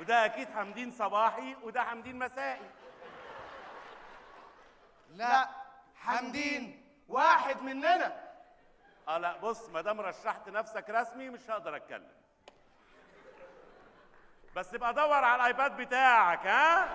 وده أكيد حمدين صباحي وده حمدين مسائي. لا حمدين واحد مننا. آه لا بص ما دام رشحت نفسك رسمي مش هقدر أتكلم. بس ابقى دور على الآيباد بتاعك ها؟